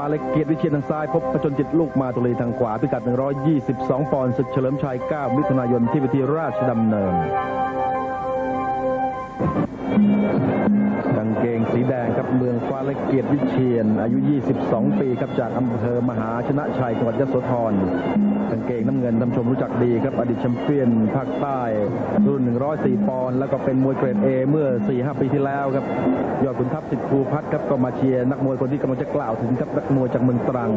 ฟาเลกเกียรติวิเชียนทางซ้ายพบประจนจิตลูกมาตุลีทางขวาพิกัด 122 ปอนด์ศึกเฉลิมชัย 9 มิถุนายนที่วิธีราชดำเนิน เกงสีแดงครับเมืองฟ้าเล็กเกียรติวิเชียน อายุ 22 ปีครับจากอำเภอมหาชนะชัยจังหวัดยโสธรกางเกงน้ำเงินท่านชมรู้จักดีครับอดีตแชมเปี้ยนภาคใต้ รุ่น 104 ปอนด์แล้วก็เป็นมวยเกรด A เมื่อ 4-5 ปีที่แล้วครับยอดขุนทัพสิทธิ์ภูพัฒครับก็มาเชียร์นักมวยคนที่กำลังจะกล่าวถึงครับนักมวยจากเมืองตรัง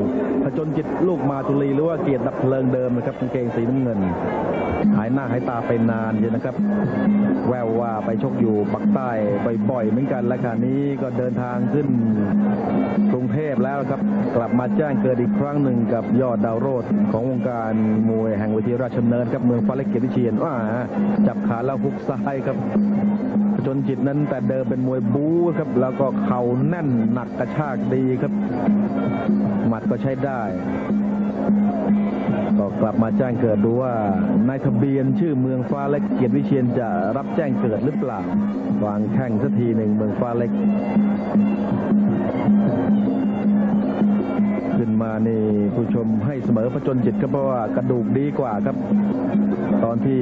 ผจญจิตลูกมาตุลีหรือว่าเกียรติดับเพลิงเดิมนะครับกางเกงสีน้ำเงินหายหน้าหายตาไปนานเลยนะครับ แววว่าไปชกอยู่ปักใต้บ่อยๆเหมือนกันและขณะนี้ก็เดินทางขึ้นกรุงเทพแล้วครับ กลับมาแจ้งเกิดอีกครั้งหนึ่งกับยอดดาวโรดของวงการมวยแห่งเวทีราชดำเนินครับเมืองฟ้าเล็กเกียรติวิเชียนว่าจับขาแล้วฮุกซ้ายครับจนจิตนั้นแต่เดิมเป็นมวยบู๊ครับ แล้วก็เข่าแน่นหนักกระชากดีครับ หมัดก็ใช้ได้ ก็กลับมาแจ้งเกิดดูว่านายทะเบียนชื่อเมืองฟ้าเล็กเกียรติวิเชียนจะรับแจ้งเกิดหรือเปล่าวางแข้งสักทีหนึ่งเมืองฟ้าเล็ก ขึ้นมานี่ผู้ชมให้เสมอพระจนจิตครับเพราะว่ากระดูกดีกว่าครับ ตอนที่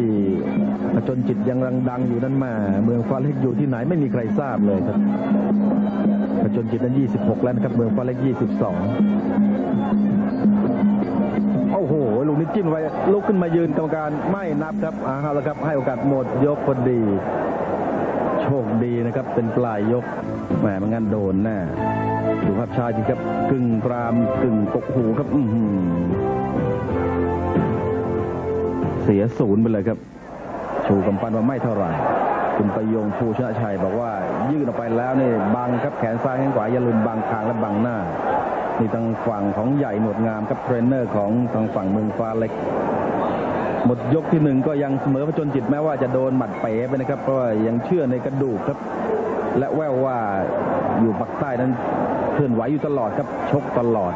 พระจนจิตยังรังดังอยู่นั้นมา เมืองฟ้าเล็กอยู่ที่ไหนไม่มีใครทราบเลยครับพระจนจิตนั้น 26 แล้วนะครับเมืองฟ้าเล็ก 22 อ้โหลูกนี้จิ้มไว้ลุกขึ้นมายืนกรรมการไม่นับครับเอาละครับ ให้โอกาสหมดยกพอดี โชคดีนะครับ เป็นปลายยกแหมไม่งั้นโดนแน่ดูภาพชายดีครับกึ่งปรามกึ่งกกหูครับ อืเสียศูนย์ไปเลยครับ ชูกำปั้นว่าไม่เท่าไหร่คุณประยงภูชนะชัยบอกว่า ยื่นออกไปแล้วนี่บังครับแขนซ้ายแขนขวาอย่าลืมบังคางและบังหน้า นี่ทางฝั่งของใหญ่หนวดงามครับเทรนเนอร์ของทางฝั่งเมืองฟ้าเล็ก หมดยกที่หนึ่งก็ยังเสมอผจญจิตรแม้ว่าจะโดนหมัดเป๋ไปนะครับเพราะยังเชื่อในกระดูกครับ และแววว่าอยู่ปักใต้นั้นเคลื่อนไหวอยู่ตลอดครับชกตลอด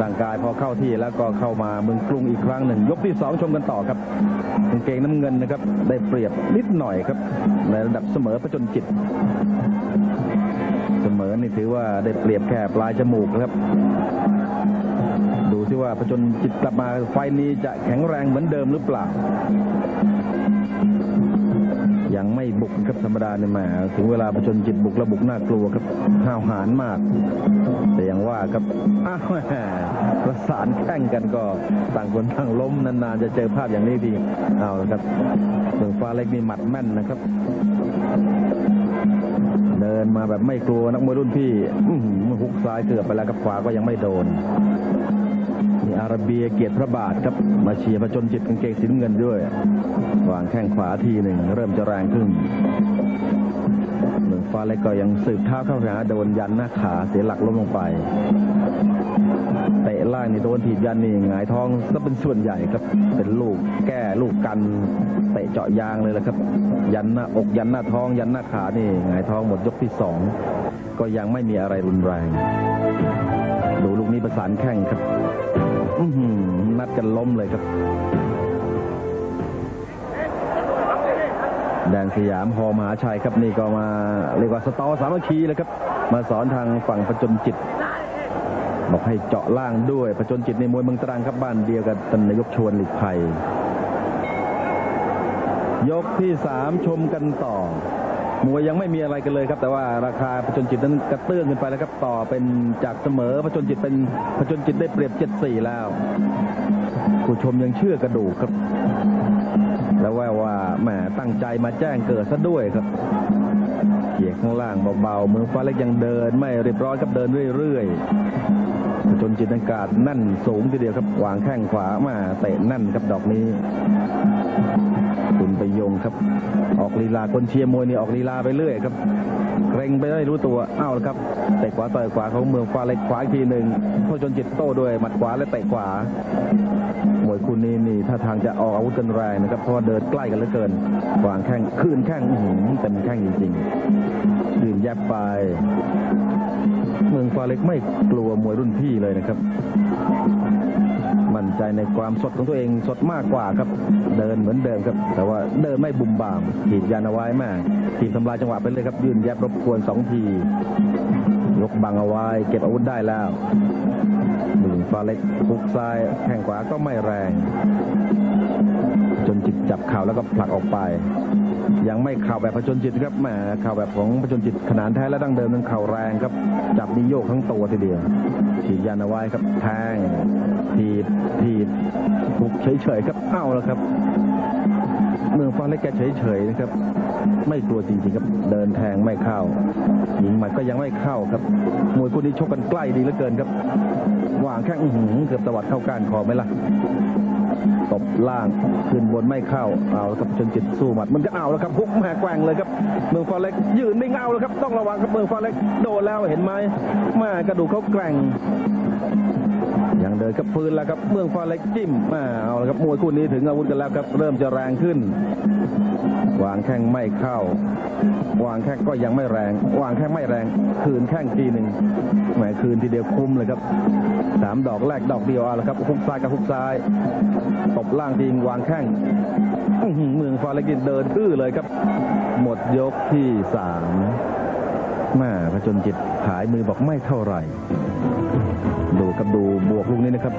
ร่างกายพอเข้าที่แล้วก็เข้ามาเมืองกรุงอีกครั้งหนึ่ง ยกที่สองชมกันต่อครับกางเกงน้ำเงินนะครับ ได้เปรียบนิดหน่อยครับ ในระดับเสมอพระจนจิต เสมอนี่ถือว่าได้เปรียบแค่ปลายจมูกครับ ดูที่ว่าพระจนจิตกลับมาไฟนี้จะแข็งแรงเหมือนเดิมหรือเปล่า ยังไม่บุกครับธรรมดาเนี่ยแหมาถึงเวลาประชนจิตบุกแล้วบุกน่ากลัวครับห้าวหาญมาก แต่ยังว่าครับอ้าวประสานแข่งกันก็ต่างคนต่างล้มนานๆจะเจอภาพอย่างนี้ทีเอาละครับเมืองฟ้าเล็กนี่หมัดแม่นนะครับ เดินมาแบบไม่กลัวนักมวยรุ่นพี่มือหุกซ้ายเกือบไปแล้วกับขวาก็ยังไม่โดน นี่อาราเบียเกียรติพระบาทครับมาเชียร์พระจนจิตกางเกงสีน้ำเงินด้วย วางแข้งขวาทีหนึ่งเริ่มจะแรงขึ้นเมืองฟ้าเล็กก็ยังสืบเท้าเข้าหาโดนยันหน้าขาเสียหลักล้มลงไปเตะล่างนี่โดนถีบยันนี่หงายท้องซะเป็นส่วนใหญ่ครับเป็นลูกแก้ลูกกันเตะเจาะยางเลยแหละครับ ยันหน้าอกยันหน้าท้อง ยันหน้าขานี่หงายท้องหมดยกที่สองก็ยังไม่มีอะไรรุนแรง ดูลูกนี้ประสานแข้งครับ นัดกันล้มเลยครับ แดนสยามฮอมหาชัยครับนี่ก็มาเรียกว่าสตอสามัคคีเลยครับ มาสอนทางฝั่งประจนจิต บอกให้เจาะล่างด้วยประจนจิตในมวยเมืองตรังครับบ้านเดียวกับตันนายกชวนหลีกภัยยกที่สามชมกันต่อ มวยยังไม่มีอะไรกันเลยครับ แต่ว่าราคาผจญจิตนั้นกระเตื้องขึ้นไปแล้วครับต่อเป็นจากเสมอผจญจิตเป็นผจญจิตได้เปรียบเจ็ดสี่แล้ว ผู้ชมยังเชื่อกระดูกครับ แล้วแววว่าแหมตั้งใจมาแจ้งเกิดซะด้วยครับเขี่ยข้างล่างเบาๆเมืองฟ้าเล็กยังเดิน ไม่เรียบร้อยครับเดินเรื่อยๆ จญจิตกาศนั่นสูงทีเดียวครับวางแข้งขวามาเตะนั่นครับดอกนี้ คุณไปยงครับ ออกลีลาคนเชียร์มวยนี่ออกลีลาไปเรื่อยครับเกรงไปได้รู้ตัวอ้าวครับเตะขวาต่อยขวาของเมืองฟ้าเล็กขวาอีกทีหนึ่งพอจนจิตโต้ด้วยหมัดขวาและเตะขวามวยคู่นี้นี่ถ้าทางจะออกอาวุธกันแรงนะครับเพราะว่าเดินใกล้กันเหลือเกินวางแข้งคืนแข้งอื้อหือเต็มแข้งจริงๆยืนแยบไป เมืองฟ้าเล็กไม่กลัวมวยรุ่นพี่เลยนะครับ มั่นใจในความสดของตัวเองสดมากกว่าครับ เดินเหมือนเดิมครับ แต่ว่าเดินไม่บุ่มบามถีบยันเอาไว้มากทีมทำลายจังหวะไปเลยครับ ยืนแยบรบกวนสองทียกบังเอาไว้ เก็บอาวุธได้แล้วหนึ่งฟ้าเล็กพุกซ้ายแข้งขวาก็ไม่แรงจนจิตจับเข่าแล้วก็ผลักออกไป ยังไม่เข่าแบบผจญจิตครับแหมเข่าแบบของผจญจิตขนานแท้และดั้งเดิมนั้นเข่าแรงครับ จับนิโยกทั้งตัวทีเดียวฉีดยันเอาไว้ครับแทงทีบทีบพุกเฉยๆครับเอ้าแล้วครับ เมืองฟ้าเล็กแกเฉยๆนะครับ ไม่กลัวจริงๆครับเดินแทงไม่เข้ายิงหมัดก็ยังไม่เข้าครับมวยคู่นี้ชกกันใกล้ดีเหลือเกินครับวางแข้งอื้อหือเกือบตวัดเข้าก้านคอไหมล่ะ ตบล่างขึ้นบนไม่เข้าเอาละครับจนจิตสู้หมัดมันก็เอาแล้วครับฮุกแหกแกว่งเลยครับเมืองฟ้าเล็ก ยืนไม่เงาแล้วครับต้องระวังครับเมืองฟ้าเล็กโดนแล้วเห็นไหมแม่กระดูกเขาแกร่งยังเดินกับพื้นแล้วครับเมืองฟ้าเล็กจิ้มมาเอาละครับมวยคู่นี้ถึงอาวุธกันแล้วครับ เริ่มจะแรงขึ้น วางแข้งไม่เข้า วางแข้งก็ยังไม่แรง วางแข้งไม่แรง คืนแข้งทีหนึ่งแหมคืนทีเดียวคุ้มเลยครับสามดอกแรกดอกเดียวเอาละครับฮุกซ้ายกับฮุกซ้ายตบล่างทีวางแข้งอื้อหือเมืองฟาเล็กนี่เดินอื้อเลยครับ หมดยกที่สามแม่พระจนจิตขายมือบอกไม่เท่าไหร่ ดูกับดูบวกลูกนี้นะครับ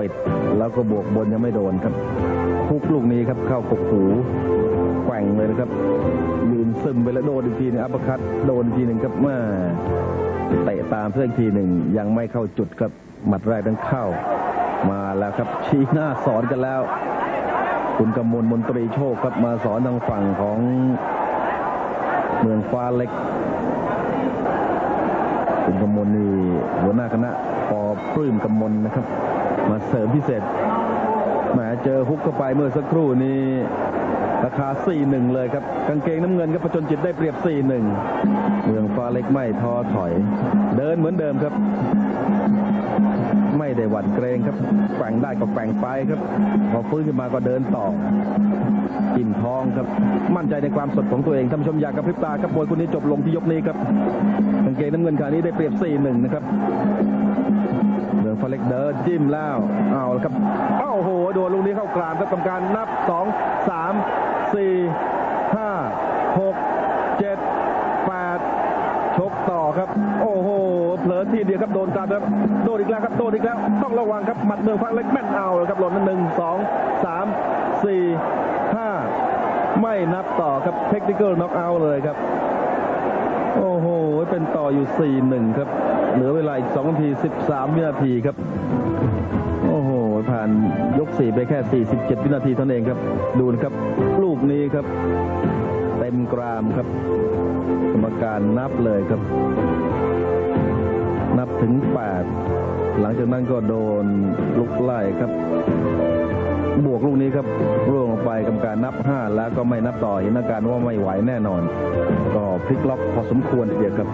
ปิด แล้วก็บวกบนยังไม่โดนครับ คุกลูกนี้ครับเข้ากกหูแกว่งเลยนะครับยืนซึมไปแล้วโดนอีกทีหนึงอัปเปร์คัตโดนอีกทีหนึ่งครับเมื่อเตะตามเพื่อนอีกทีหนึ่งยังไม่เข้าจุดครับหมัดแรกนั้นเข้า มาแล้วครับชี้หน้าสอนกันแล้ว คุณกำมลมนตรีโชคครับมาสอนทางฝั่งของเมืองฟ้าเล็ก คุณกำมลนี่หัวหน้าคณะปอปลื้มกำมลนะครับ มาเสริมพิเศษแหมเจอฮุกเข้าไปเมื่อสักครู่นี้ราคา 4-1 เลยครับ กางเกงน้ำเงินครับประจนจิตได้เปรียบ 4-1 เมืองฟ้าเล็กไม่ท้อถอย เดินเหมือนเดิมครับ ไม่ได้หวั่นเกรงครับแกว่งได้ก็แกว่งไปครับ พอฟื้นขึ้นมาก็เดินต่ออิ่มท้องครับ มั่นใจในความสดของตัวเองท่านผู้ชมอยากกระพริบตาครับมวยคู่นี้จบลงที่ยกนี้ครับ เกงน้ำเงินขานี้ได้เปรียบ 4-1 นะครับเมืองฟ้าเล็กเดินจิ้มแล้วเอาละครับเอ้าโหโดนลูกนี้เข้ากลางครับกรรมการนับ 2 3 4 5 6 7 8 ชกต่อครับ โอ้โหเผลอทีเดียวครับโดนการครับโดนอีกแล้วครับโดนอีกแล้ว ต้องระวังครับหมัดเมืองฟาเล็กแม่นเอาเลยครับหล่นหนึ่งสองสามสี่ห้าไม่นับต่อครับเทคนิค a l น็อกเอาเลยครับ โอ้โห เป็นต่ออยู่ 4-1 ครับ เหลือเวลาอีก2นาที 13 วินาทีครับ โอ้โห ผ่านยก 4 ไปแค่ 47 วินาทีเท่านั้นเองครับ ดูนะครับ ลูกนี้ครับ เต็มกรามครับ กรรมการนับเลยครับ นับถึง 8 หลังจากนั้นก็โดนลุกไล่ครับ บวกลูกนี้ครับร่วงลงไปกรรมการนับ 5 แล้วก็ไม่นับต่อเห็นอาการว่าไม่ไหวแน่นอน ก็พลิกล็อกพอสมควรทีเดียวครับ